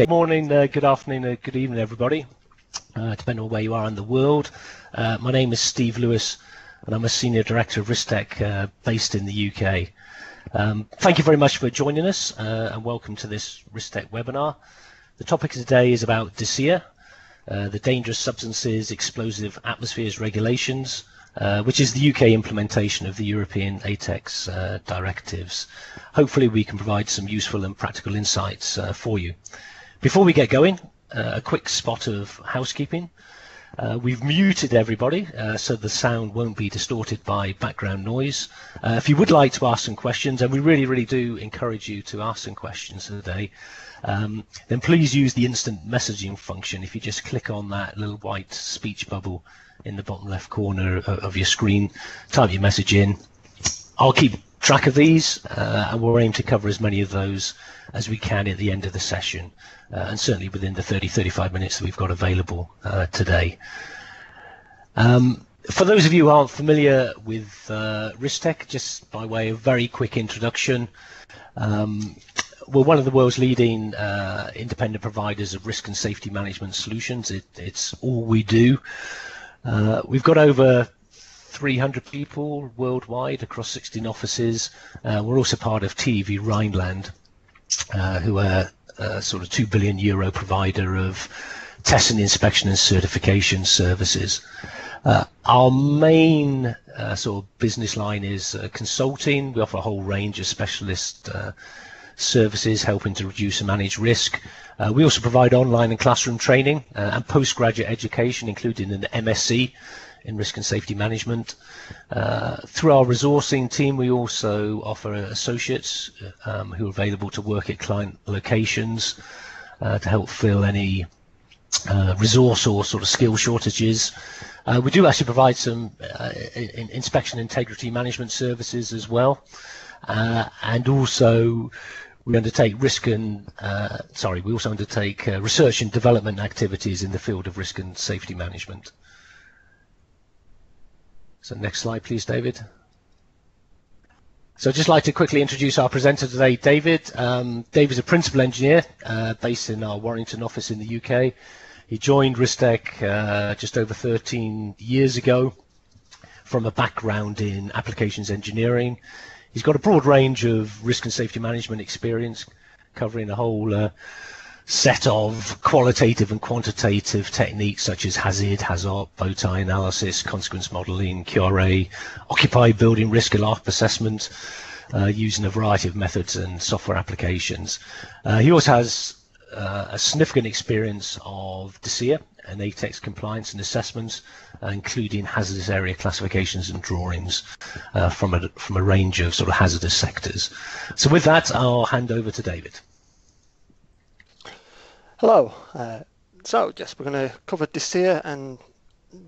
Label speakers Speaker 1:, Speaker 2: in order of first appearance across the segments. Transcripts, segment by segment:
Speaker 1: Good morning, uh, good afternoon, uh, good evening, everybody, uh, depending on where you are in the world. Uh, my name is Steve Lewis, and I'm a Senior Director of Risktec uh, based in the UK. Um, thank you very much for joining us, uh, and welcome to this Risktec webinar. The topic today is about DSEAR, the Dangerous Substances, Explosive Atmospheres Regulations, uh, which is the UK implementation of the European ATEX uh, directives. Hopefully we can provide some useful and practical insights uh, for you. Before we get going, uh, a quick spot of housekeeping. Uh, we've muted everybody so the sound won't be distorted by background noise. if you would like to ask some questions, and we really, really do encourage you to ask some questions today, um, then please use the instant messaging function. If you just click on that little white speech bubble in the bottom left corner of your screen, type your message in. I'll keep track of these uh, and we'll aim to cover as many of those as we can at the end of the session uh, and certainly within the 30-35 minutes that we've got available uh, today. Um, for those of you who aren't familiar with uh, Risktec, just by way of very quick introduction, um, we're one of the world's leading uh, independent providers of risk and safety management solutions. It, it's all we do. Uh, we've got over 300 people worldwide across 16 offices. Uh, we're also part of TÜV Rheinland, uh, who are a sort of 2 billion euro provider of testing, inspection and certification services. Uh, our main uh, sort of business line is uh, consulting. We offer a whole range of specialist services helping to reduce and manage risk. Uh, we also provide online and classroom training uh, and postgraduate education, including an MSc in risk and safety management. Uh, through our resourcing team, we also offer associates um, who are available to work at client locations uh, to help fill any uh, resource or sort of skill shortages. Uh, we do actually provide some in inspection integrity management services as well. and also we undertake risk and uh, sorry, we also undertake uh, research and development activities in the field of risk and safety management. So next slide, please, David. So I'd just like to quickly introduce our presenter today, David. Um, Dave is a principal engineer uh, based in our Warrington office in the UK. He joined Risktec uh, just over 13 years ago from a background in applications engineering. He's got a broad range of risk and safety management experience, covering a whole uh, set of qualitative and quantitative techniques such as hazard, hazard, bow tie analysis, consequence modeling, QRA, occupied building risk and life assessment, uh, using a variety of methods and software applications. Uh, he also has uh, a significant experience of DSEAR and ATEX compliance and assessments, uh, including hazardous area classifications and drawings uh, from a from a range of sort of hazardous sectors. So with that, I'll hand over to David.
Speaker 2: Hello. Uh, so yes, we're going to cover DSEAR and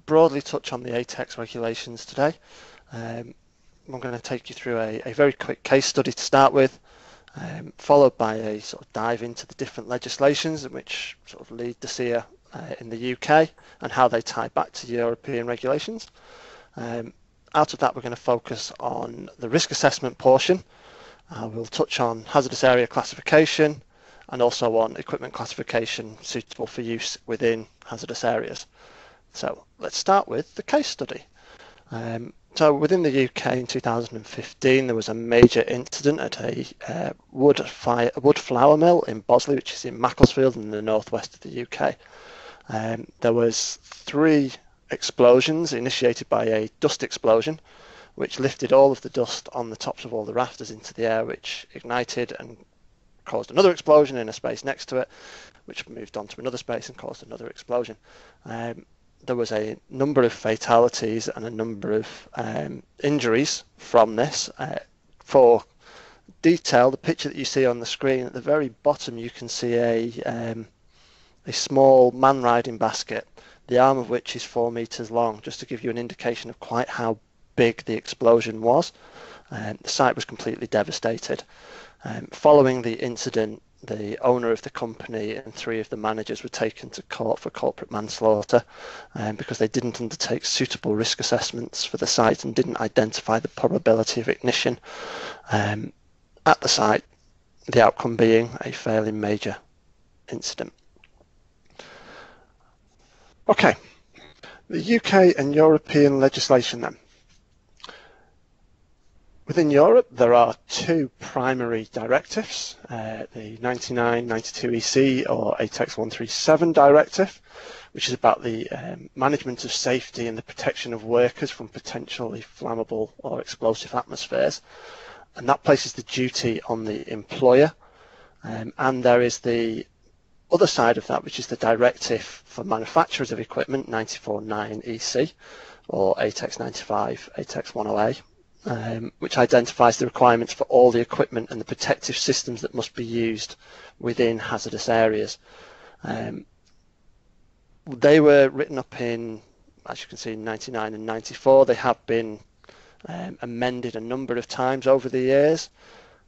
Speaker 2: broadly touch on the ATEX regulations today. Um, I'm going to take you through a, a very quick case study to start with, um, followed by a sort of dive into the different legislations which sort of lead DSEAR uh, in the UK and how they tie back to European regulations. Um, out of that, we're going to focus on the risk assessment portion. Uh, we'll touch on hazardous area classification and also on equipment classification suitable for use within hazardous areas. So let's start with the case study. Um, so within the UK in 2015, there was a major incident at a uh, wood, fire, wood flour mill in Bosley, which is in Macclesfield in the northwest of the UK. Um, there was three explosions initiated by a dust explosion, which lifted all of the dust on the tops of all the rafters into the air, which ignited and caused another explosion in a space next to it, which moved on to another space and caused another explosion. Um, there was a number of fatalities and a number of um, injuries from this. Uh, for detail, the picture that you see on the screen at the very bottom, you can see a um, a small man riding basket, the arm of which is four meters long, just to give you an indication of quite how big the explosion was. Um, the site was completely devastated. Um, following the incident, the owner of the company and three of the managers were taken to court for corporate manslaughter um, because they didn't undertake suitable risk assessments for the site and didn't identify the probability of ignition um, at the site, the outcome being a fairly major incident. Okay, the UK and European legislation then. Within Europe, there are two primary directives, uh, the 9992 EC or ATEX 137 directive, which is about the um, management of safety and the protection of workers from potentially flammable or explosive atmospheres. And that places the duty on the employer. Um, and there is the other side of that, which is the directive for manufacturers of equipment, 949 EC, or ATEX 95, ATEX 10A, um, which identifies the requirements for all the equipment and the protective systems that must be used within hazardous areas. Um, they were written up in, as you can see, 99 and 94. They have been um, amended a number of times over the years.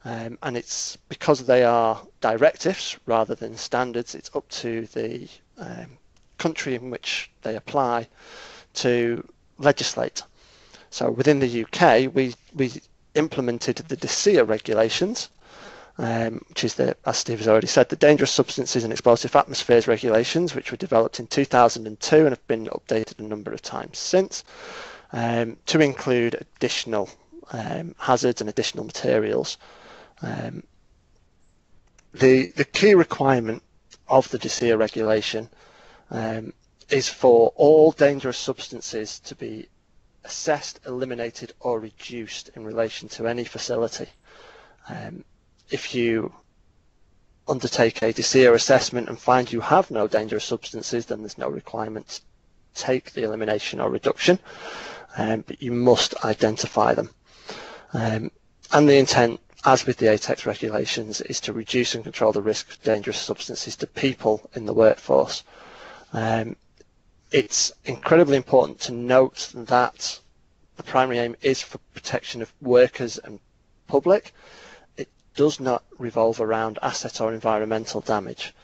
Speaker 2: Um, and it's because they are directives rather than standards, it's up to the um, country in which they apply to legislate. So within the UK, we, we implemented the DSEAR regulations, um, which is the, as Steve has already said, the Dangerous Substances and Explosive Atmospheres regulations, which were developed in 2002 and have been updated a number of times since, um, to include additional um, hazards and additional materials. Um, the, the key requirement of the DSEAR regulation um, is for all dangerous substances to be assessed, eliminated or reduced in relation to any facility. Um, if you undertake a DSEAR assessment and find you have no dangerous substances, then there's no requirement to take the elimination or reduction, um, but you must identify them. Um, and the intent as with the ATEX regulations, is to reduce and control the risk of dangerous substances to people in the workforce. Um, it's incredibly important to note that the primary aim is for protection of workers and public. It does not revolve around asset or environmental damage.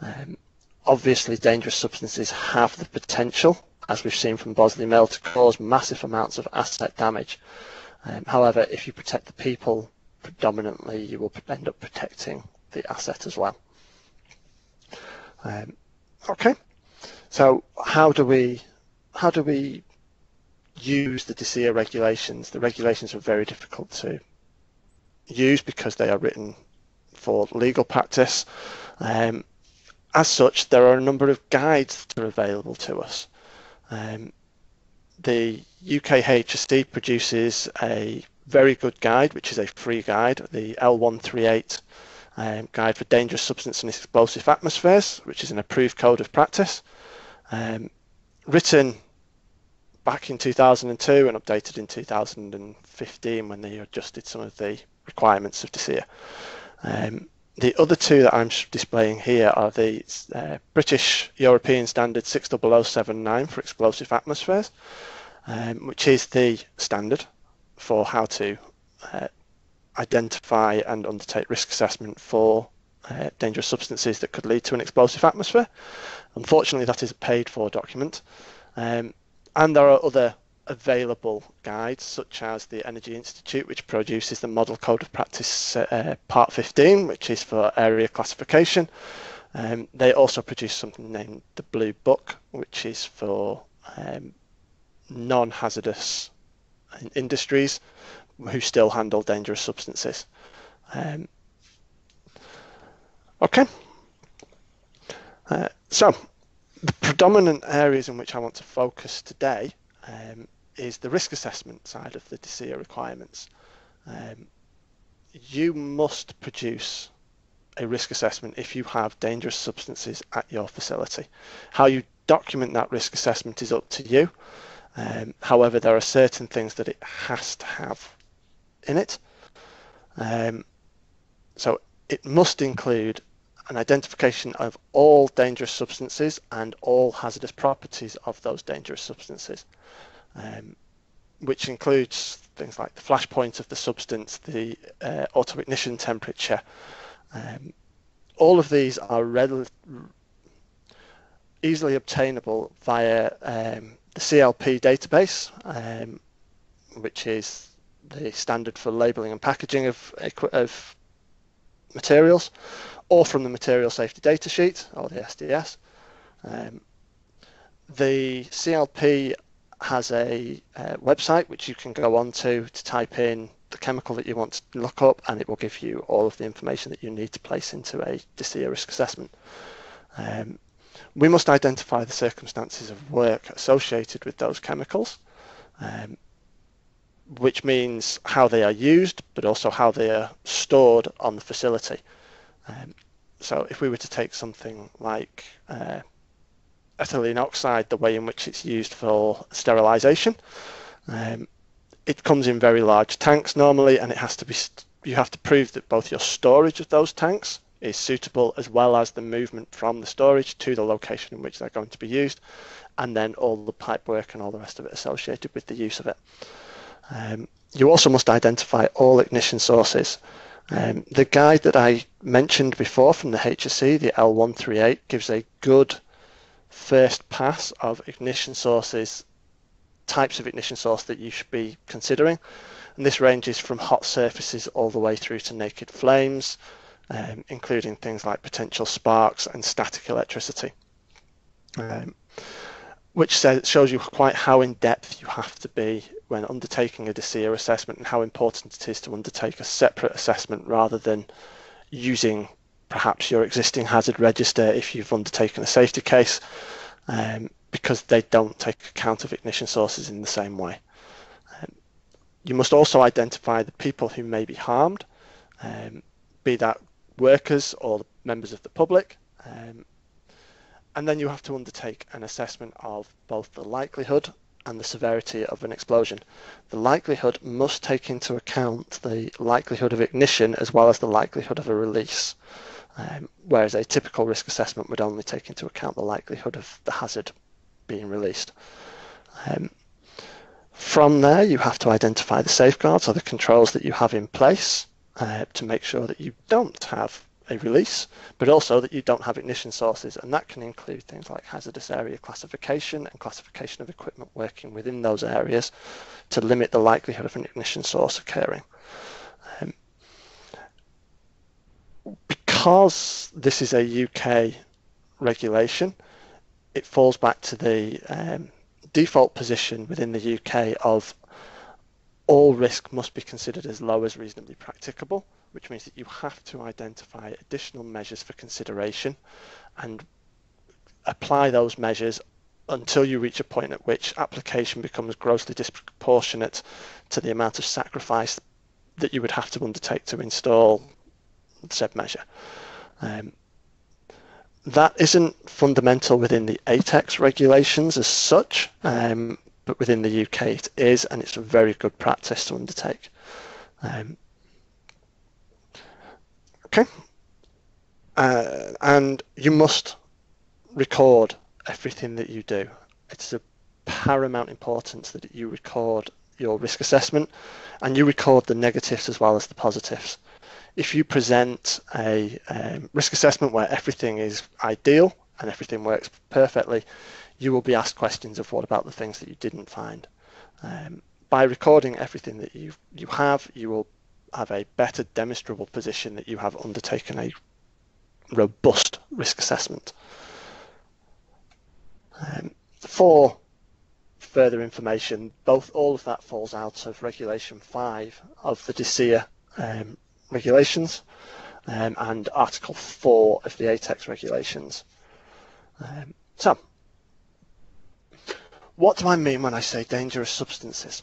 Speaker 2: Um, obviously, dangerous substances have the potential, as we've seen from Bosley Mill, to cause massive amounts of asset damage. Um, however, if you protect the people predominantly you will end up protecting the asset as well. Um, okay, so how do we how do we use the DSEAR regulations? The regulations are very difficult to use because they are written for legal practice. Um, as such, there are a number of guides that are available to us. Um, the UK HSE produces a very good guide, which is a free guide, the L138 um, Guide for Dangerous Substance and Explosive Atmospheres, which is an approved code of practice, um, written back in 2002 and updated in 2015 when they adjusted some of the requirements of DSEAR. Um, the other two that I'm displaying here are the uh, British European Standard 60079 for explosive atmospheres, um, which is the standard for how to uh, identify and undertake risk assessment for uh, dangerous substances that could lead to an explosive atmosphere. Unfortunately, that is a paid for document. Um, and there are other available guides, such as the Energy Institute, which produces the Model Code of Practice uh, Part 15, which is for area classification. Um, they also produce something named the Blue Book, which is for um, non-hazardous industries who still handle dangerous substances. Um, okay. Uh, so, the predominant areas in which I want to focus today um, is the risk assessment side of the DSEAR requirements. Um, you must produce a risk assessment if you have dangerous substances at your facility. How you document that risk assessment is up to you. Um, however, there are certain things that it has to have in it. Um, so it must include an identification of all dangerous substances and all hazardous properties of those dangerous substances, um, which includes things like the flash point of the substance, the uh, auto ignition temperature. Um, all of these are readily, easily obtainable via um, the CLP database, um, which is the standard for labeling and packaging of, of materials, or from the Material Safety Data Sheet, or the SDS. Um, the CLP has a uh, website which you can go on to to type in the chemical that you want to look up and it will give you all of the information that you need to place into a DSEAR risk assessment. Um, we must identify the circumstances of work associated with those chemicals, um, which means how they are used, but also how they are stored on the facility. Um, so if we were to take something like uh, ethylene oxide, the way in which it's used for sterilization, um, it comes in very large tanks normally, and it has to be you have to prove that both your storage of those tanks is suitable as well as the movement from the storage to the location in which they're going to be used and then all the pipe work and all the rest of it associated with the use of it. Um, you also must identify all ignition sources. Um, the guide that I mentioned before from the HSE, the L138, gives a good first pass of ignition sources, types of ignition source that you should be considering. And this ranges from hot surfaces all the way through to naked flames, um, including things like potential sparks and static electricity, um, which says, shows you quite how in depth you have to be when undertaking a DSEAR assessment and how important it is to undertake a separate assessment rather than using perhaps your existing hazard register if you've undertaken a safety case um, because they don't take account of ignition sources in the same way. Um, you must also identify the people who may be harmed, um, be that workers or members of the public. And then you have to undertake an assessment of both the likelihood and the severity of an explosion. The likelihood must take into account the likelihood of ignition as well as the likelihood of a release, um, whereas a typical risk assessment would only take into account the likelihood of the hazard being released. Um, from there, you have to identify the safeguards or the controls that you have in place uh, to make sure that you don't have a release, but also that you don't have ignition sources. And that can include things like hazardous area classification and classification of equipment working within those areas to limit the likelihood of an ignition source occurring. Um, because this is a UK regulation, it falls back to the um, default position within the UK of all risk must be considered as low as reasonably practicable, which means that you have to identify additional measures for consideration and apply those measures until you reach a point at which application becomes grossly disproportionate to the amount of sacrifice that you would have to undertake to install said measure. Um, that isn't fundamental within the ATEX regulations as such, um, but within the UK it is, and it's a very good practice to undertake. Um, okay, uh, and you must record everything that you do. It's of paramount importance that you record your risk assessment and you record the negatives as well as the positives. If you present a um, risk assessment where everything is ideal and everything works perfectly, you will be asked questions of what about the things that you didn't find. Um, by recording everything that you you have, you will have a better demonstrable position that you have undertaken a robust risk assessment. Um, for further information, both all of that falls out of Regulation 5 of the DSEAR um, regulations um, and Article 4 of the ATEX regulations. Um, so, what do I mean when I say dangerous substances?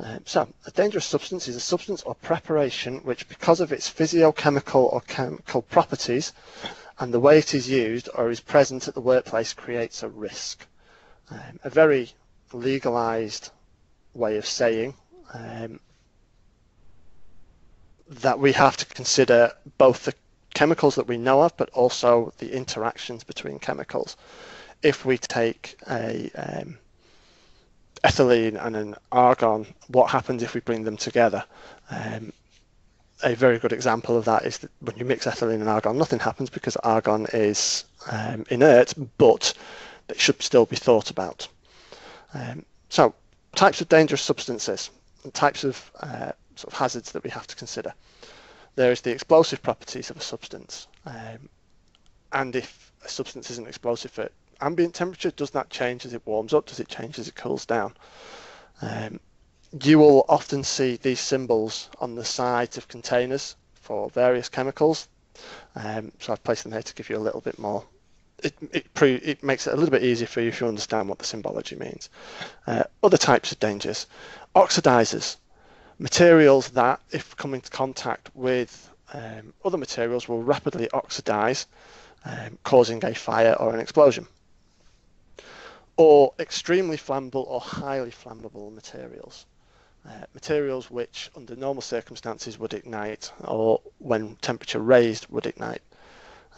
Speaker 2: Um, so, a dangerous substance is a substance or preparation which, because of its physiochemical or chemical properties and the way it is used or is present at the workplace, creates a risk. Um, a very legalized way of saying um, that we have to consider both the chemicals that we know of, but also the interactions between chemicals if we take a um, ethylene and an argon, what happens if we bring them together? Um, a very good example of that is that when you mix ethylene and argon, nothing happens because argon is um, inert, but it should still be thought about. Um, so, types of dangerous substances, and types of uh, sort of hazards that we have to consider. there is the explosive properties of a substance. Um, and if a substance isn't explosive at ambient temperature, does that change as it warms up? Does it change as it cools down? Um, you will often see these symbols on the sides of containers for various chemicals. Um, so I've placed them here to give you a little bit more. It, it, pre, it makes it a little bit easier for you if you understand what the symbology means. Uh, other types of dangers. Oxidizers, materials that, if come into contact with um, other materials, will rapidly oxidize, um, causing a fire or an explosion or extremely flammable or highly flammable materials. Uh, materials which under normal circumstances would ignite or when temperature raised would ignite.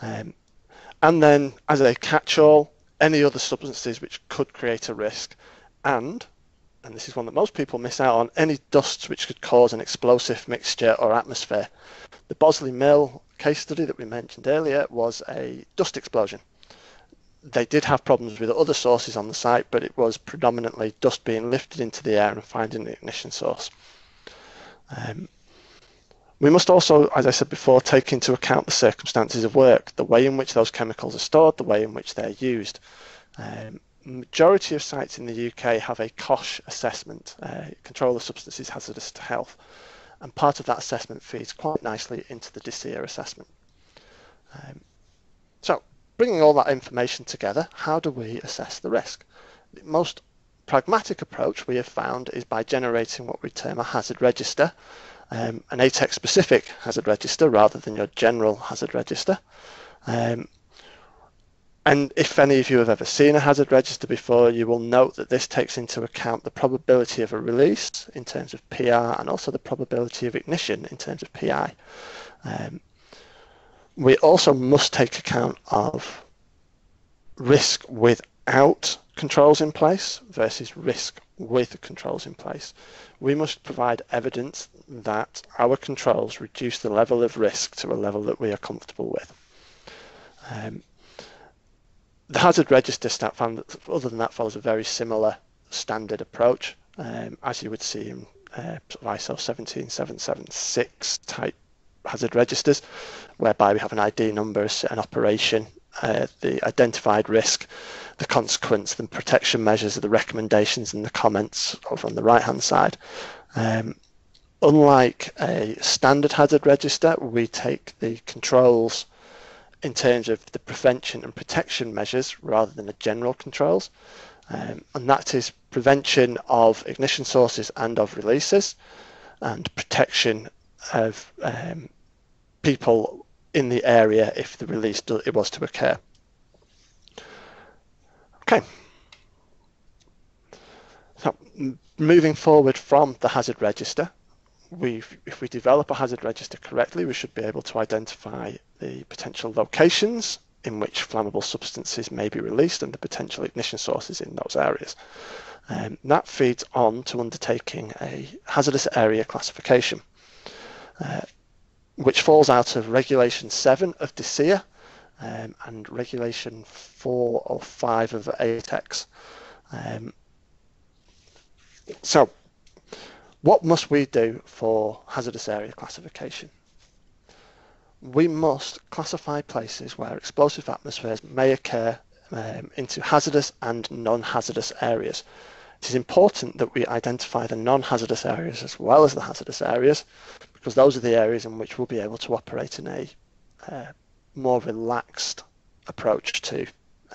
Speaker 2: Um, and then as a catch-all, any other substances which could create a risk and, and this is one that most people miss out on, any dusts which could cause an explosive mixture or atmosphere. The Bosley Mill case study that we mentioned earlier was a dust explosion they did have problems with other sources on the site, but it was predominantly dust being lifted into the air and finding the ignition source. Um, we must also, as I said before, take into account the circumstances of work, the way in which those chemicals are stored, the way in which they're used. Um, majority of sites in the UK have a COSHH assessment, uh, control of substances hazardous to health, and part of that assessment feeds quite nicely into the DSEAR assessment. Um, so bringing all that information together, how do we assess the risk? The most pragmatic approach we have found is by generating what we term a hazard register, um, an ATEX specific hazard register rather than your general hazard register. Um, and if any of you have ever seen a hazard register before, you will note that this takes into account the probability of a release in terms of PR and also the probability of ignition in terms of PI. Um, we also must take account of risk without controls in place versus risk with controls in place. We must provide evidence that our controls reduce the level of risk to a level that we are comfortable with. Um, the hazard register stat found that other than that follows a very similar standard approach um, as you would see in uh, ISO 17776 type hazard registers, whereby we have an ID number, an operation, uh, the identified risk, the consequence, the protection measures, the recommendations, and the comments over on the right hand side. Um, unlike a standard hazard register, we take the controls in terms of the prevention and protection measures rather than the general controls. Um, and that is prevention of ignition sources and of releases and protection of um, people in the area if the release do, it was to occur. Okay. So moving forward from the hazard register, we if we develop a hazard register correctly, we should be able to identify the potential locations in which flammable substances may be released and the potential ignition sources in those areas. Um, that feeds on to undertaking a hazardous area classification. Uh, which falls out of Regulation 7 of DSEAR um, and Regulation 4 or 5 of ATEX. Um, so, what must we do for hazardous area classification? We must classify places where explosive atmospheres may occur um, into hazardous and non-hazardous areas. It is important that we identify the non-hazardous areas as well as the hazardous areas because those are the areas in which we'll be able to operate in a uh, more relaxed approach to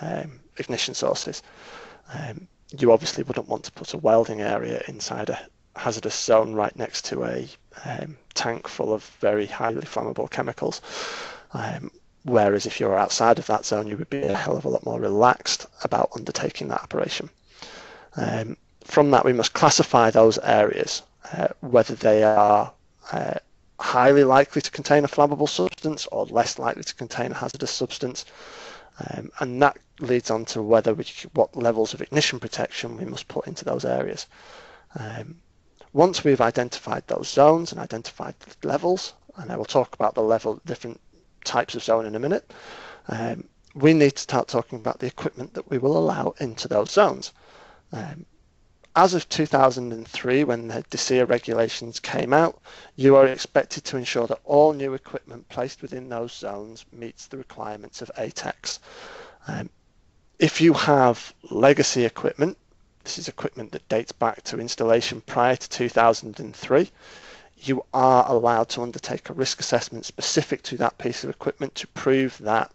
Speaker 2: um, ignition sources. Um, you obviously wouldn't want to put a welding area inside a hazardous zone right next to a um, tank full of very highly flammable chemicals. Um, whereas if you're outside of that zone, you would be a hell of a lot more relaxed about undertaking that operation. Um, from that, we must classify those areas, uh, whether they are uh, highly likely to contain a flammable substance or less likely to contain a hazardous substance. Um, and that leads on to whether we, what levels of ignition protection we must put into those areas. Um, once we've identified those zones and identified the levels, and I will talk about the level different types of zone in a minute, um, we need to start talking about the equipment that we will allow into those zones. Um, as of 2003, when the DSEAR regulations came out, you are expected to ensure that all new equipment placed within those zones meets the requirements of ATEX. Um, if you have legacy equipment, this is equipment that dates back to installation prior to 2003, you are allowed to undertake a risk assessment specific to that piece of equipment to prove that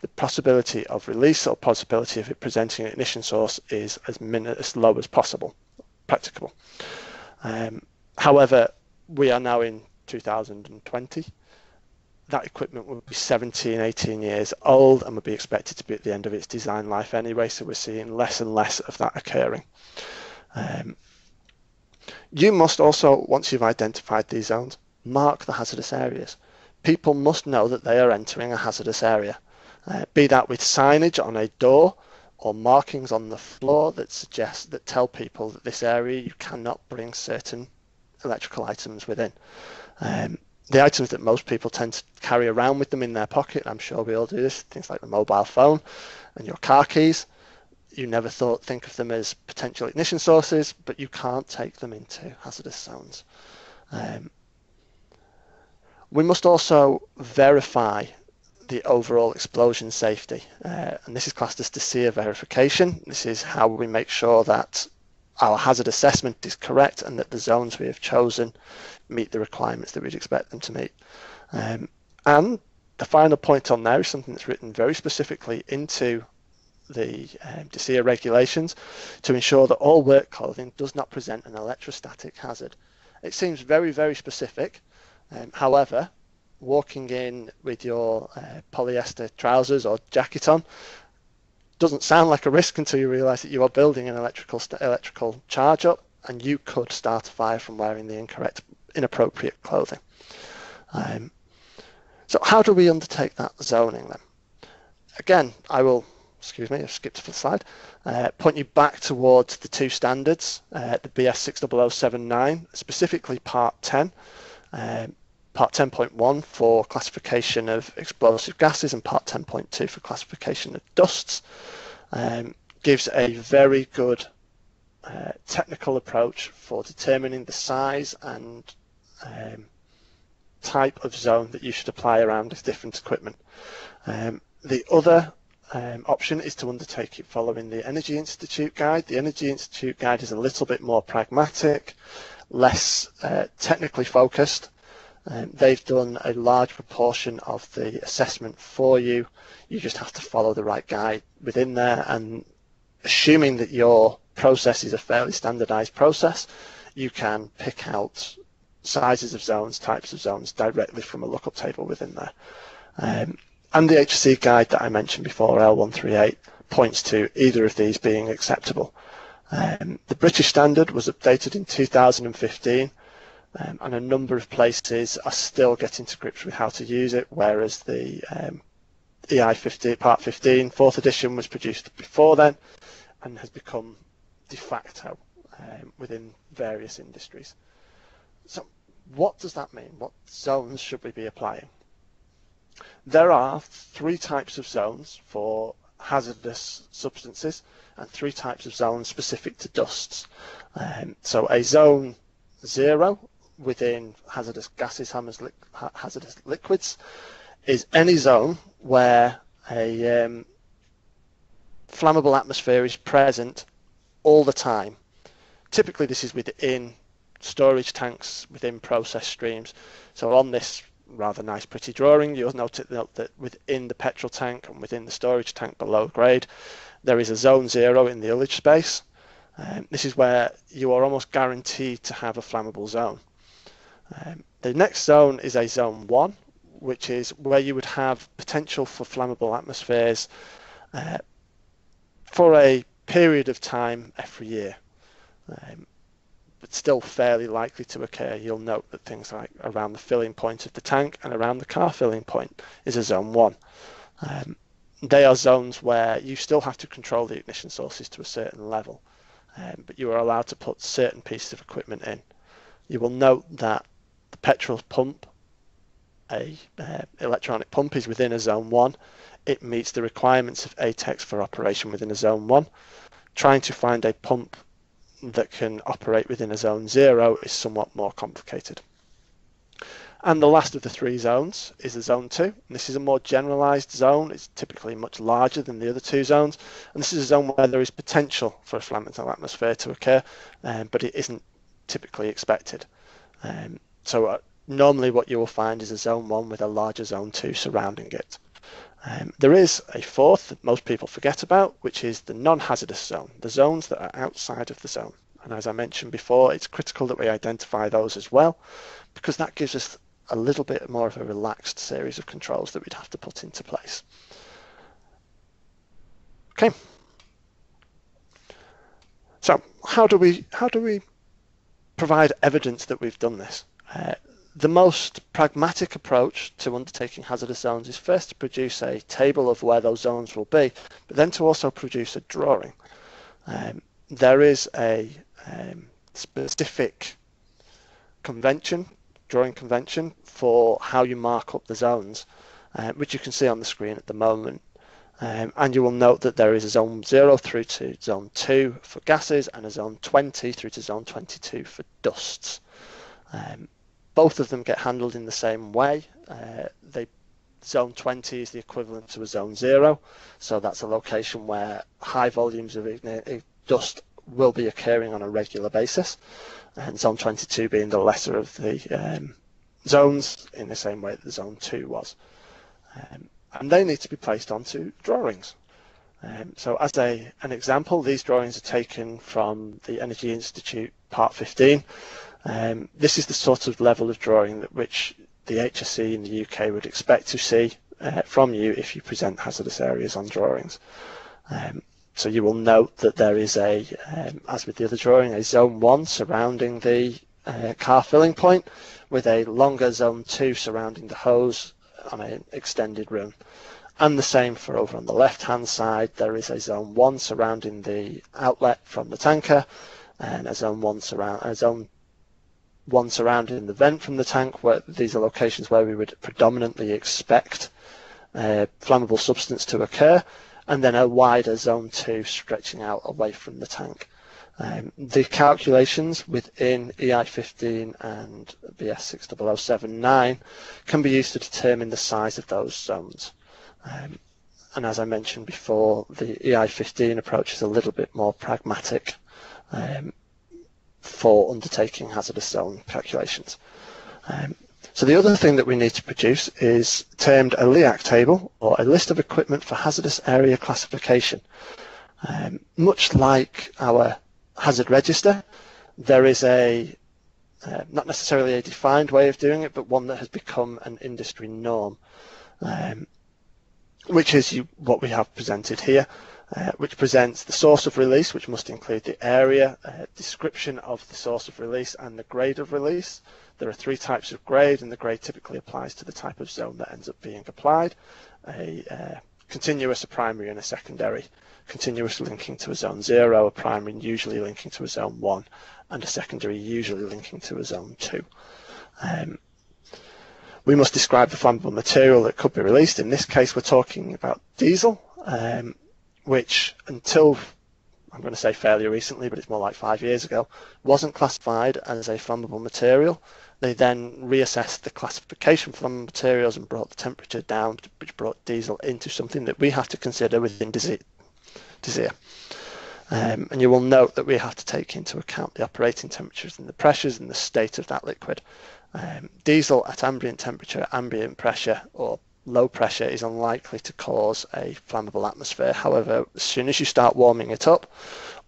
Speaker 2: the possibility of release or possibility of it presenting an ignition source is as, min- as low as possible, practicable. Um, however, we are now in 2020. That equipment will be 17, 18 years old and will be expected to be at the end of its design life anyway, so we're seeing less and less of that occurring. Um, you must also, once you've identified these zones, mark the hazardous areas. People must know that they are entering a hazardous area uh, be that with signage on a door or markings on the floor that suggest that tell people that this area you cannot bring certain electrical items within. Um, the items that most people tend to carry around with them in their pocket, I'm sure we all do this, things like the mobile phone and your car keys. You never thought think of them as potential ignition sources, but you can't take them into hazardous zones. Um, we must also verify the overall explosion safety. Uh, and this is classed as DSEAR verification. This is how we make sure that our hazard assessment is correct and that the zones we have chosen meet the requirements that we'd expect them to meet. Um, and the final point on there is something that's written very specifically into the um, DSEAR regulations to ensure that all work clothing does not present an electrostatic hazard. It seems very, very specific. Um, however, walking in with your uh, polyester trousers or jacket on doesn't sound like a risk until you realize that you are building an electrical electrical charge up and you could start a fire from wearing the incorrect inappropriate clothing. Um, so how do we undertake that zoning then? Again I will excuse me I've skipped the slide uh, point you back towards the two standards uh, the BS 60079 specifically part 10 um, Part 10.1 for classification of explosive gases and Part 10.2 for classification of dusts um, gives a very good uh, technical approach for determining the size and um, type of zone that you should apply around this different equipment. Um, the other um, option is to undertake it following the Energy Institute guide. The Energy Institute guide is a little bit more pragmatic, less uh, technically focused, um, they've done a large proportion of the assessment for you. You just have to follow the right guide within there and assuming that your process is a fairly standardized process, you can pick out sizes of zones, types of zones directly from a lookup table within there. Um, and the HSE guide that I mentioned before, L138, points to either of these being acceptable. Um, the British standard was updated in 2015 um, and a number of places are still getting to grips with how to use it, whereas the um, EI 15, Part 15, fourth edition was produced before then and has become de facto um, within various industries. So what does that mean? What zones should we be applying? There are three types of zones for hazardous substances and three types of zones specific to dusts. Um, so a zone zero within hazardous gases, hazardous liquids, is any zone where a um, flammable atmosphere is present all the time. Typically, this is within storage tanks within process streams. So on this rather nice pretty drawing, you'll note that within the petrol tank and within the storage tank below grade, there is a zone zero in the ullage space. Um, this is where you are almost guaranteed to have a flammable zone. Um, the next zone is a zone one, which is where you would have potential for flammable atmospheres uh, for a period of time every year, um, but still fairly likely to occur. You'll note that things like around the filling point of the tank and around the car filling point is a zone one. Um, they are zones where you still have to control the ignition sources to a certain level, um, but you are allowed to put certain pieces of equipment in. You will note that petrol pump, a uh, electronic pump is within a zone 1. It meets the requirements of ATEX for operation within a zone 1. Trying to find a pump that can operate within a zone zero is somewhat more complicated. And the last of the three zones is a zone two. This is a more generalized zone. It's typically much larger than the other two zones. And this is a zone where there is potential for a flammable atmosphere to occur, um, but it isn't typically expected. Um, so uh, normally what you will find is a zone one with a larger zone two surrounding it. Um, there is a fourth that most people forget about, which is the non-hazardous zone, the zones that are outside of the zone. And as I mentioned before, it's critical that we identify those as well, because that gives us a little bit more of a relaxed series of controls that we'd have to put into place. Okay. So how do we how do we provide evidence that we've done this? The most pragmatic approach to undertaking hazardous zones is first to produce a table of where those zones will be, but then to also produce a drawing. Um, there is a um, specific convention drawing convention for how you mark up the zones, uh, which you can see on the screen at the moment. Um, and you will note that there is a zone 0 through to zone 2 for gases and a zone 20 through to zone 22 for dusts. Um, both of them get handled in the same way. Uh, they, zone 20 is the equivalent to a zone 0, so that's a location where high volumes of dust will be occurring on a regular basis and zone 22 being the lesser of the um, zones in the same way that zone 2 was. Um, and they need to be placed onto drawings. Um, so as a, an example, these drawings are taken from the Energy Institute Part 15. Um, this is the sort of level of drawing that which the HSE in the UK would expect to see uh, from you if you present hazardous areas on drawings. Um, so you will note that there is a, um, as with the other drawing, a zone 1 surrounding the uh, car filling point with a longer zone 2 surrounding the hose on an extended run. And the same for over on the left hand side, there is a zone 1 surrounding the outlet from the tanker and a zone 1 surround a zone one surrounding in the vent from the tank where these are locations where we would predominantly expect uh, flammable substance to occur and then a wider zone 2 stretching out away from the tank. Um, the calculations within EI15 and BS 60079 can be used to determine the size of those zones. Um, and as I mentioned before, the EI15 approach is a little bit more pragmatic um, for undertaking hazardous zone calculations. Um, so the other thing that we need to produce is termed a LEAC table or a list of equipment for hazardous area classification. Um, much like our hazard register, there is a uh, not necessarily a defined way of doing it, but one that has become an industry norm, um, which is you, what we have presented here, uh, which presents the source of release, which must include the area, uh, description of the source of release and the grade of release, there are three types of grade, and the grade typically applies to the type of zone that ends up being applied. A uh, continuous, a primary, and a secondary. Continuous linking to a zone 0, a primary usually linking to a zone 1, and a secondary usually linking to a zone 2. Um, we must describe the flammable material that could be released. In this case, we're talking about diesel, um, which until I'm going to say fairly recently, but it's more like five years ago, wasn't classified as a flammable material. They then reassessed the classification from materials and brought the temperature down, which brought diesel into something that we have to consider within DSEAR. Um, and you will note that we have to take into account the operating temperatures and the pressures and the state of that liquid. Um, diesel at ambient temperature, ambient pressure, or low pressure is unlikely to cause a flammable atmosphere. However, as soon as you start warming it up,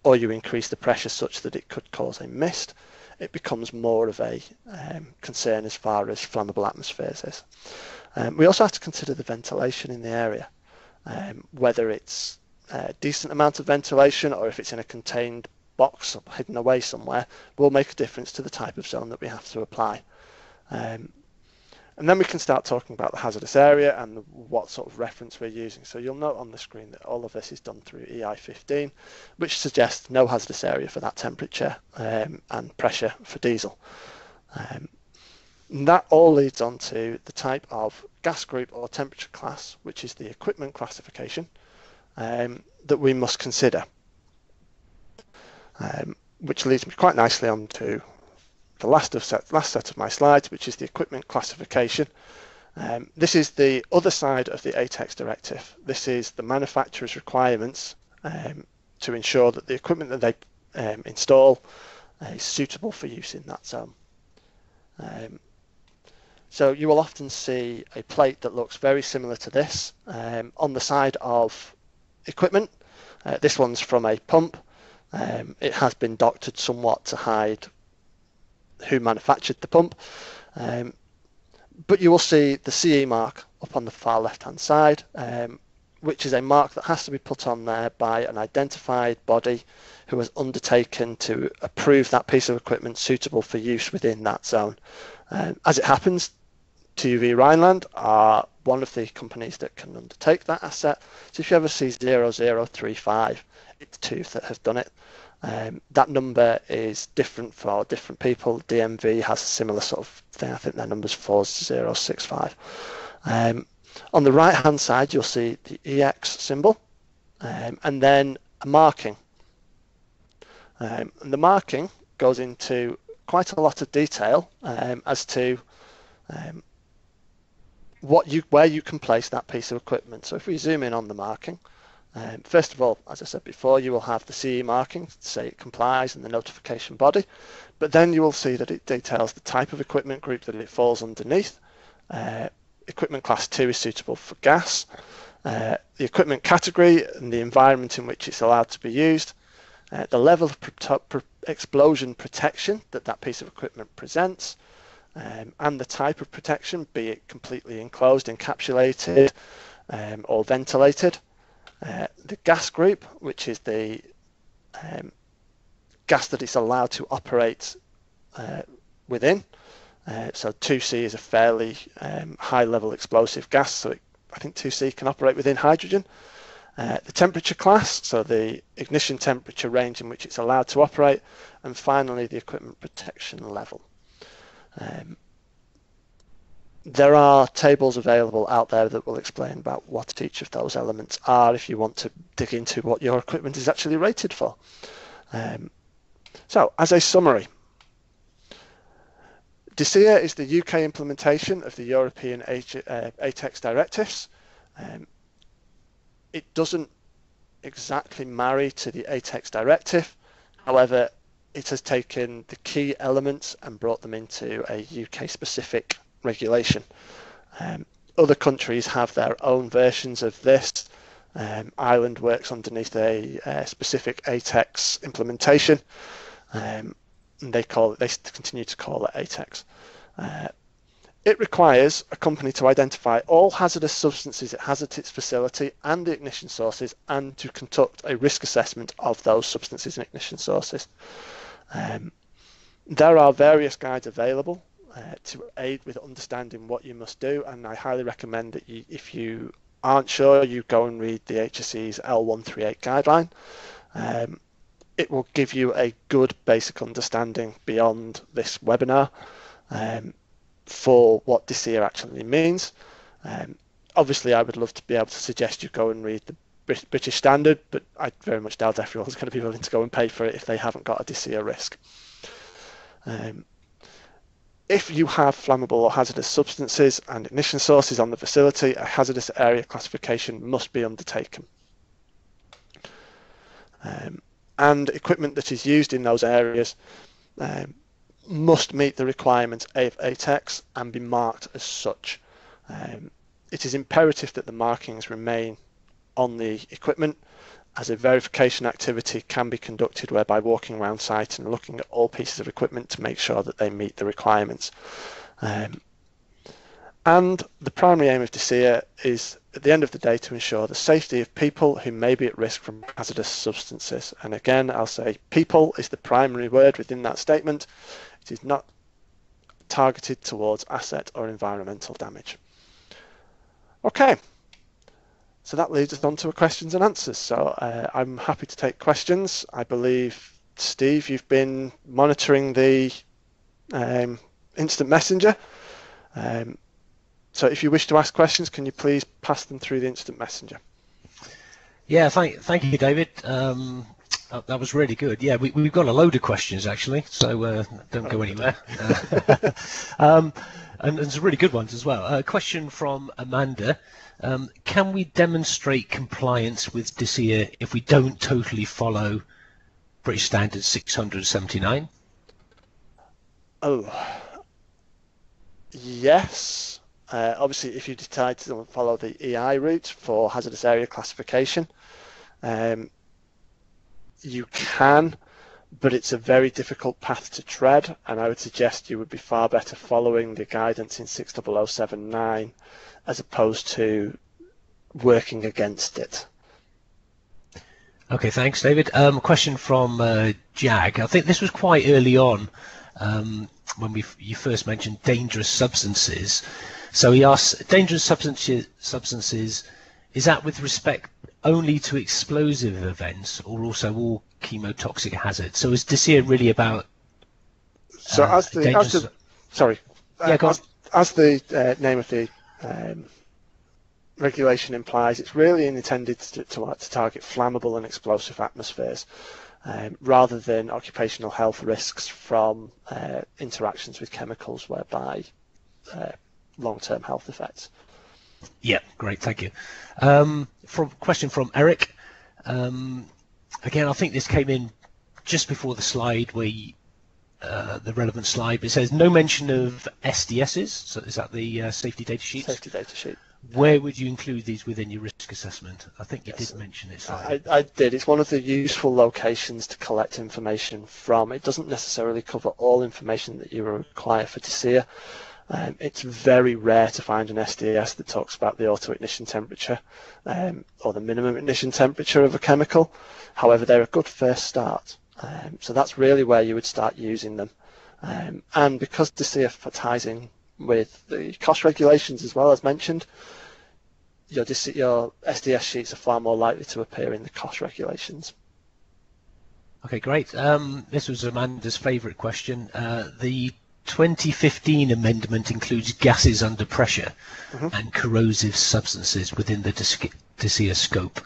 Speaker 2: or you increase the pressure such that it could cause a mist, it becomes more of a um, concern as far as flammable atmospheres is. Um, we also have to consider the ventilation in the area, um, whether it's a decent amount of ventilation or if it's in a contained box or hidden away somewhere will make a difference to the type of zone that we have to apply. Um, and then we can start talking about the hazardous area and what sort of reference we're using. So you'll note on the screen that all of this is done through EI15, which suggests no hazardous area for that temperature um, and pressure for diesel. Um, that all leads on to the type of gas group or temperature class, which is the equipment classification um, that we must consider. Um, which leads me quite nicely on to the last of set, last set of my slides, which is the equipment classification. Um, this is the other side of the ATEX directive. This is the manufacturer's requirements um, to ensure that the equipment that they um, install is suitable for use in that zone. Um, so you will often see a plate that looks very similar to this um, on the side of equipment. Uh, this one's from a pump. Um, it has been doctored somewhat to hide who manufactured the pump. Um, but you will see the CE mark up on the far left hand side, um, which is a mark that has to be put on there by an identified body who has undertaken to approve that piece of equipment suitable for use within that zone. Um, as it happens, TÜV Rheinland are one of the companies that can undertake that asset. So if you ever see 0035, it's TÜV that has done it. Um, that number is different for different people. DNV has a similar sort of thing. I think their number is 4065. Um, on the right hand side, you'll see the EX symbol um, and then a marking. Um, and the marking goes into quite a lot of detail um, as to um, what you where you can place that piece of equipment. So if we zoom in on the marking, um, first of all, as I said before, you will have the CE marking to say it complies and the notification body, but then you will see that it details the type of equipment group that it falls underneath. Uh, equipment class 2 is suitable for gas, uh, the equipment category and the environment in which it's allowed to be used, uh, the level of pro pro explosion protection that that piece of equipment presents, um, and the type of protection, be it completely enclosed, encapsulated, um, or ventilated. Uh, the gas group, which is the um, gas that it's allowed to operate uh, within. Uh, so 2C is a fairly um, high level explosive gas, so it, I think 2C can operate within hydrogen. Uh, the temperature class, so the ignition temperature range in which it's allowed to operate, and finally the equipment protection level. Um, there are tables available out there that will explain about what each of those elements are if you want to dig into what your equipment is actually rated for. Um, so, as a summary, DSEAR is the UK implementation of the European H uh, ATEX directives. Um, it doesn't exactly marry to the ATEX directive. However, it has taken the key elements and brought them into a UK specific regulation. Um, other countries have their own versions of this. Um, Ireland works underneath a, a specific ATEX implementation. Um, and they call it, they continue to call it ATEX. Uh, it requires a company to identify all hazardous substances it has at its facility and the ignition sources and to conduct a risk assessment of those substances and ignition sources. Um, there are various guides available uh, to aid with understanding what you must do. And I highly recommend that you, if you aren't sure, you go and read the HSE's L138 guideline. Um, it will give you a good basic understanding beyond this webinar um, for what DSEAR actually means. Um, obviously, I would love to be able to suggest you go and read the British Standard, but I very much doubt everyone's going to be willing to go and pay for it if they haven't got a DSEAR risk. Um, if you have flammable or hazardous substances and ignition sources on the facility, a hazardous area classification must be undertaken. Um, and equipment that is used in those areas um, must meet the requirements of ATEX and be marked as such. Um, it is imperative that the markings remain on the equipment as a verification activity can be conducted whereby walking around site and looking at all pieces of equipment to make sure that they meet the requirements. Um, and the primary aim of DSEAR is at the end of the day to ensure the safety of people who may be at risk from hazardous substances. And again, I'll say people is the primary word within that statement. It is not targeted towards asset or environmental damage. Okay, so that leads us on to questions and answers. So uh, I'm happy to take questions. I believe, Steve, you've been monitoring the um, instant messenger. Um, so if you wish to ask questions, can you please pass them through the instant messenger?
Speaker 1: Yeah, thank, thank you, David. Um, Oh, that was really good. Yeah, we, we've got a load of questions actually, so uh, don't go anywhere. um, and there's really good ones as well. A question from Amanda. Um, can we demonstrate compliance with DSEAR if we don't totally follow British Standard 679?
Speaker 2: Oh, yes. Uh, obviously, if you decide to follow the EI route for hazardous area classification, um, you can, but it's a very difficult path to tread, and I would suggest you would be far better following the guidance in 60079 as opposed to working against it.
Speaker 1: Okay, thanks, David. Um, question from uh, Jag. I think this was quite early on um, when we you first mentioned dangerous substances. So he asks, dangerous substances, substances, is that with respect only to explosive events or also all chemotoxic hazards? So is DSEAR really about
Speaker 2: so uh, as the, as the sorry
Speaker 1: yeah,
Speaker 2: uh, as, as, the uh, name of the um, regulation implies, it's really intended to, to, to target flammable and explosive atmospheres. Um, rather than occupational health risks from uh, interactions with chemicals whereby uh, long-term health effects.
Speaker 1: Yeah, great, thank you. Um, from question from Eric. Um, again, I think this came in just before the slide where you, uh, the relevant slide. It says no mention of SDSs. So is that the uh, safety data sheet?
Speaker 2: Safety data sheet.
Speaker 1: Where would you include these within your risk assessment? I think you yes. did mention it.
Speaker 2: I, I, did. It's one of the useful locations to collect information from. It doesn't necessarily cover all information that you require for DSEAR. Um, it's very rare to find an SDS that talks about the auto ignition temperature um, or the minimum ignition temperature of a chemical. However, they're a good first start. Um, so that's really where you would start using them. Um, and because DSEAR ties in with the COSHH regulations as well as mentioned, your, your SDS sheets are far more likely to appear in the COSHH regulations.
Speaker 1: Okay, great. Um, this was Amanda's favourite question. Uh, the 2015 amendment includes gases under pressure mm-hmm. and corrosive substances within the DSEAR scope.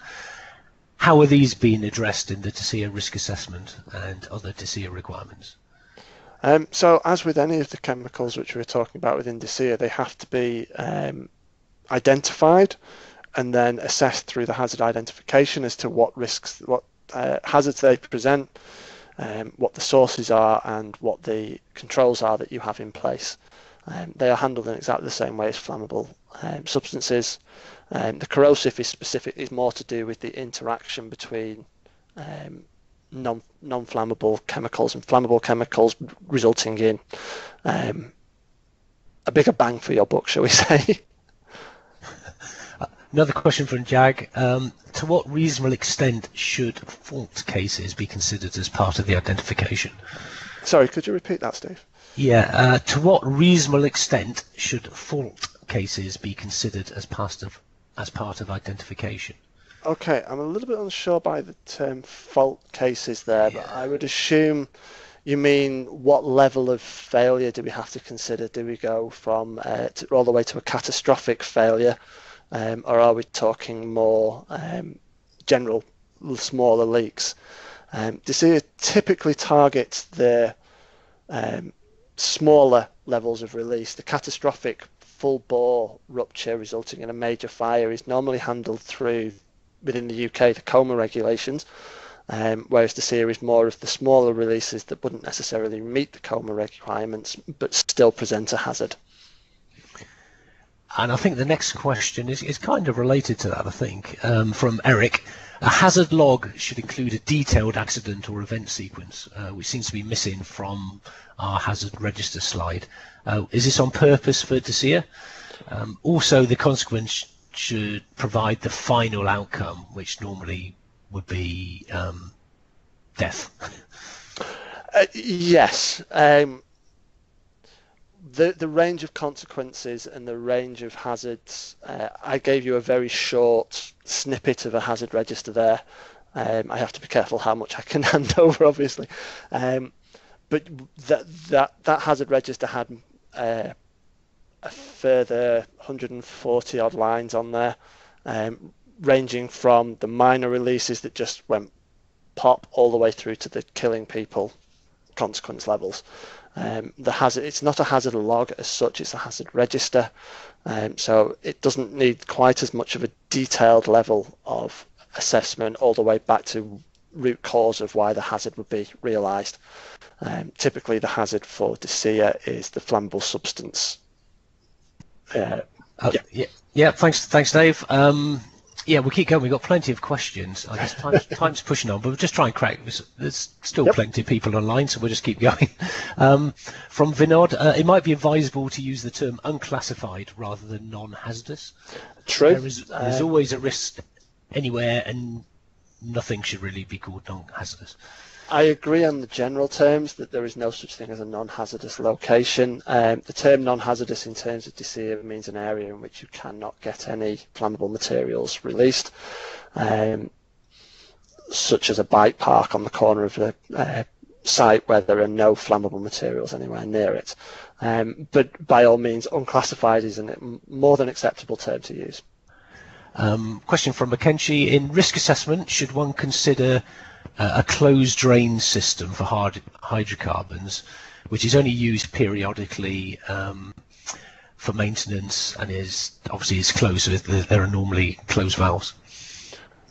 Speaker 1: How are these being addressed in the DSEAR risk assessment and other DSEAR requirements?
Speaker 2: Um, so as with any of the chemicals which we were talking about within DSEAR, they have to be um, identified and then assessed through the hazard identification as to what risks, what uh, hazards they present, um, what the sources are, and what the controls are that you have in place. Um, they are handled in exactly the same way as flammable um, substances. Um, the corrosive is specific is more to do with the interaction between um, non non-flammable chemicals and flammable chemicals, resulting in um, a bigger bang for your buck, shall we say?
Speaker 1: Another question from Jag. Um, to what reasonable extent should fault cases be considered as part of the identification?
Speaker 2: Sorry, could you repeat that, Steve?
Speaker 1: Yeah. Uh, to what reasonable extent should fault cases be considered as part of as part of identification?
Speaker 2: Okay, I'm a little bit unsure by the term fault cases there, yeah. but I would assume you mean what level of failure do we have to consider? Do we go from uh, to, all the way to a catastrophic failure, um, or are we talking more um, general, smaller leaks? Um, DSEAR typically targets the um, smaller levels of release. The catastrophic full bore rupture resulting in a major fire is normally handled through within the UK the COMAH regulations, um, whereas DSEAR is more of the smaller releases that wouldn't necessarily meet the COMAH requirements but still present a hazard.
Speaker 1: And I think the next question is, is kind of related to that, I think, um, from Eric. A hazard log should include a detailed accident or event sequence, uh, which seems to be missing from our hazard register slide. Uh, is this on purpose for DSEAR? Um, also, the consequence should provide the final outcome, which normally would be um, death.
Speaker 2: Uh, yes. Um, the the range of consequences and the range of hazards. Uh, I gave you a very short snippet of a hazard register there. Um, I have to be careful how much I can hand over, obviously. Um, but that that that hazard register had uh, a further 140 odd lines on there, um, ranging from the minor releases that just went pop all the way through to the killing people consequence levels. Um, the hazard it's not a hazard log as such; it's a hazard register. Um, so it doesn't need quite as much of a detailed level of assessment all the way back to root cause of why the hazard would be realised. Um, typically, the hazard for DSEAR is the flammable substance.
Speaker 1: Uh, uh, yeah. yeah. yeah, Thanks, thanks, Dave. Um, yeah, we'll keep going. We've got plenty of questions. I guess time's, time's pushing on, but we'll just try and crack. There's still yep. plenty of people online, so we'll just keep going. Um, from Vinod, uh, it might be advisable to use the term unclassified rather than non-hazardous.
Speaker 2: True.
Speaker 1: There is, there's uh, always a risk anywhere, and nothing should really be called non-hazardous.
Speaker 2: I agree on the general terms that there is no such thing as a non-hazardous location. Um, the term non-hazardous in terms of DSEAR means an area in which you cannot get any flammable materials released, um, such as a bike park on the corner of a uh, site where there are no flammable materials anywhere near it. Um, but by all means, unclassified is a more than acceptable term to use.
Speaker 1: Um, question from Mackenzie. In risk assessment, should one consider a closed drain system for hard hydrocarbons, which is only used periodically um, for maintenance and is obviously is closed. So there are normally closed valves.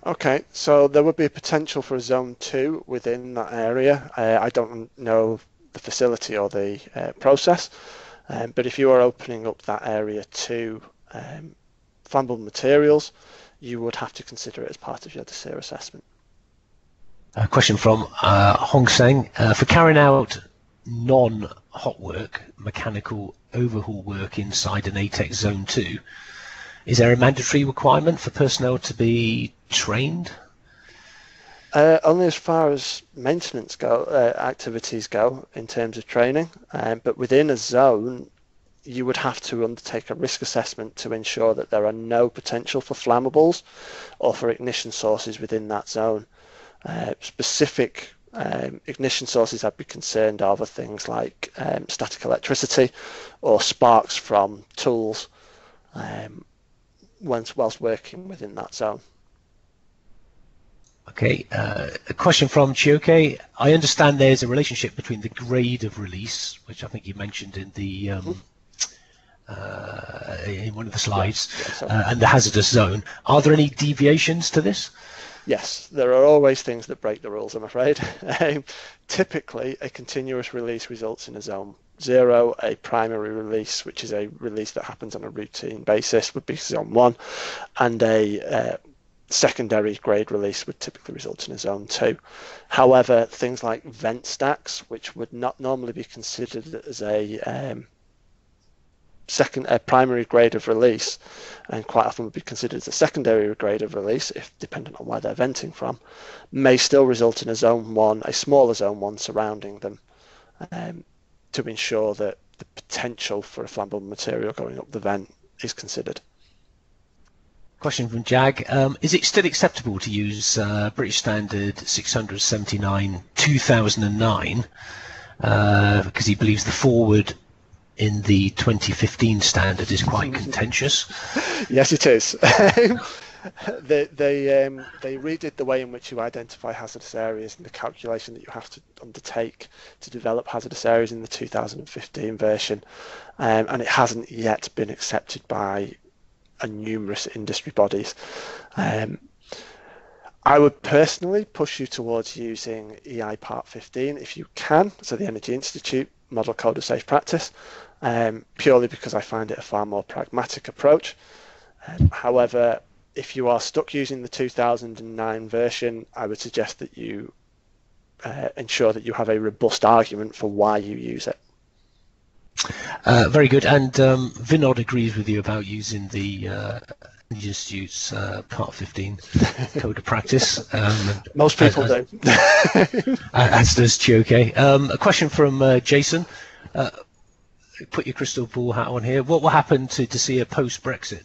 Speaker 2: Okay, so there would be a potential for a zone two within that area. Uh, I don't know the facility or the uh, process, um, but if you are opening up that area to um, flammable materials, you would have to consider it as part of your DSEAR assessment.
Speaker 1: A question from uh, Hong Seng. Uh, for carrying out non-hot work, mechanical overhaul work inside an ATEX Zone 2, is there a mandatory requirement for personnel to be trained?
Speaker 2: Uh, only as far as maintenance go, uh, activities go in terms of training, um, but within a zone, you would have to undertake a risk assessment to ensure that there are no potential for flammables or for ignition sources within that zone. Uh, specific um, ignition sources I'd be concerned of are things like um, static electricity or sparks from tools um, once whilst working within that zone.
Speaker 1: Okay, uh, a question from Chioke. I understand there's a relationship between the grade of release, which I think you mentioned in the um, mm-hmm. uh, in one of the slides, yeah, yeah, uh, and the hazardous zone. Are there any deviations to this?
Speaker 2: Yes, there are always things that break the rules, I'm afraid. um, typically, a continuous release results in a zone zero. A primary release, which is a release that happens on a routine basis, would be zone one, and a uh, secondary grade release would typically result in a zone two. However, things like vent stacks, which would not normally be considered as a um, second a primary grade of release and quite often would be considered as a secondary grade of release if dependent on where they're venting from may still result in a zone one a smaller zone one surrounding them um, to ensure that the potential for a flammable material going up the vent is considered
Speaker 1: Question from Jag. Um, is it still acceptable to use uh, British Standard 679 2009 uh, because he believes the forward in the 2015 standard is quite contentious.
Speaker 2: yes, it is. they they um, they redid the way in which you identify hazardous areas and the calculation that you have to undertake to develop hazardous areas in the 2015 version, um, and it hasn't yet been accepted by a numerous industry bodies. Um, I would personally push you towards using EI Part 15 if you can, so the Energy Institute Model Code of Safe Practice, um, purely because I find it a far more pragmatic approach. Um, however, if you are stuck using the 2009 version, I would suggest that you uh, ensure that you have a robust argument for why you use it.
Speaker 1: Uh, very good. And um, Vinod agrees with you about using the uh, Institute's uh, Part 15 Code of Practice. Um,
Speaker 2: Most people
Speaker 1: as,
Speaker 2: do.
Speaker 1: as does Chioke. Um, a question from uh, Jason. Put your crystal ball hat on here. What will happen to DSEAR post Brexit?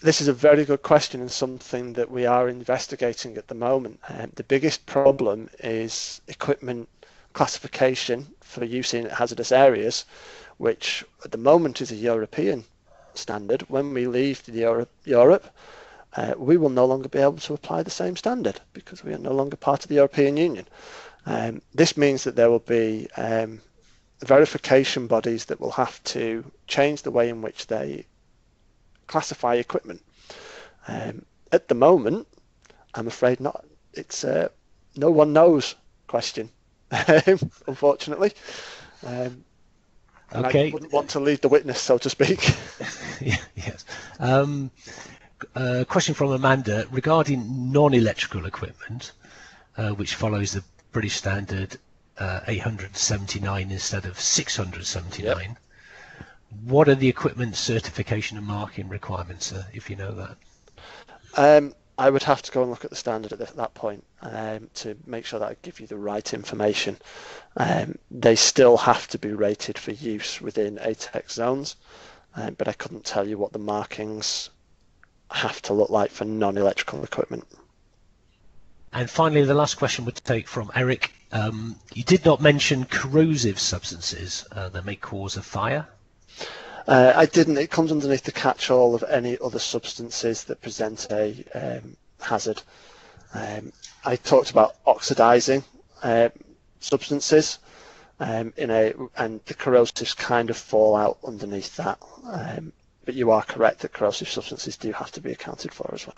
Speaker 2: This is a very good question and something that we are investigating at the moment. Um, the biggest problem is equipment classification for use in hazardous areas, which at the moment is a European standard. When we leave Europe, Europe uh, we will no longer be able to apply the same standard because we are no longer part of the European Union. Um, this means that there will be um, verification bodies that will have to change the way in which they classify equipment. Um, at the moment, I'm afraid not. It's a no one knows question, unfortunately. Um, okay. I wouldn't want to lead the witness, so to speak.
Speaker 1: yes. Um, uh, question from Amanda regarding non-electrical equipment, uh, which follows the British standard uh, 879 instead of 679. Yep. What are the equipment certification and marking requirements, uh, if you know that?
Speaker 2: Um, I would have to go and look at the standard at, the, that point um, to make sure that I give you the right information. Um, they still have to be rated for use within ATEX zones, um, but I couldn't tell you what the markings have to look like for non-electrical equipment.
Speaker 1: And finally, the last question would take from Eric. Um, you did not mention corrosive substances uh, that may cause a fire.
Speaker 2: Uh, I didn't. It comes underneath the catch-all of any other substances that present a um, hazard. Um, I talked about oxidizing uh, substances um, in a, and the corrosives kind of fall out underneath that. Um, but you are correct that corrosive substances do have to be accounted for as well.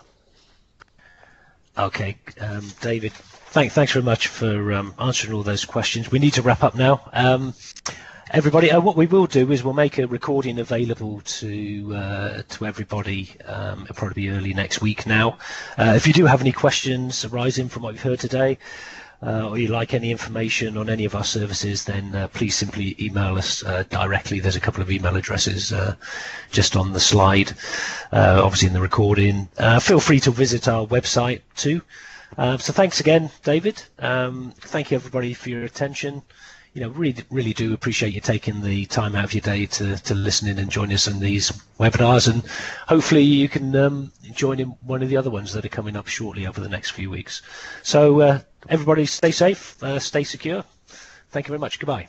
Speaker 1: Okay, um, David, thank, thanks very much for um, answering all those questions. We need to wrap up now. Um, everybody, uh, what we will do is we'll make a recording available to uh, to everybody. Um, it'll probably be early next week now. Uh, if you do have any questions arising from what you've heard today, uh, or you like any information on any of our services, then uh, please simply email us uh, directly. There's a couple of email addresses uh, just on the slide, uh, obviously in the recording. Uh, feel free to visit our website too. so thanks again, David. Um, thank you everybody for your attention. You know, really, really do appreciate you taking the time out of your day to, to listen in and join us in these webinars, and hopefully you can um, join in one of the other ones that are coming up shortly over the next few weeks. So everybody stay safe, uh, stay secure. Thank you very much. Goodbye.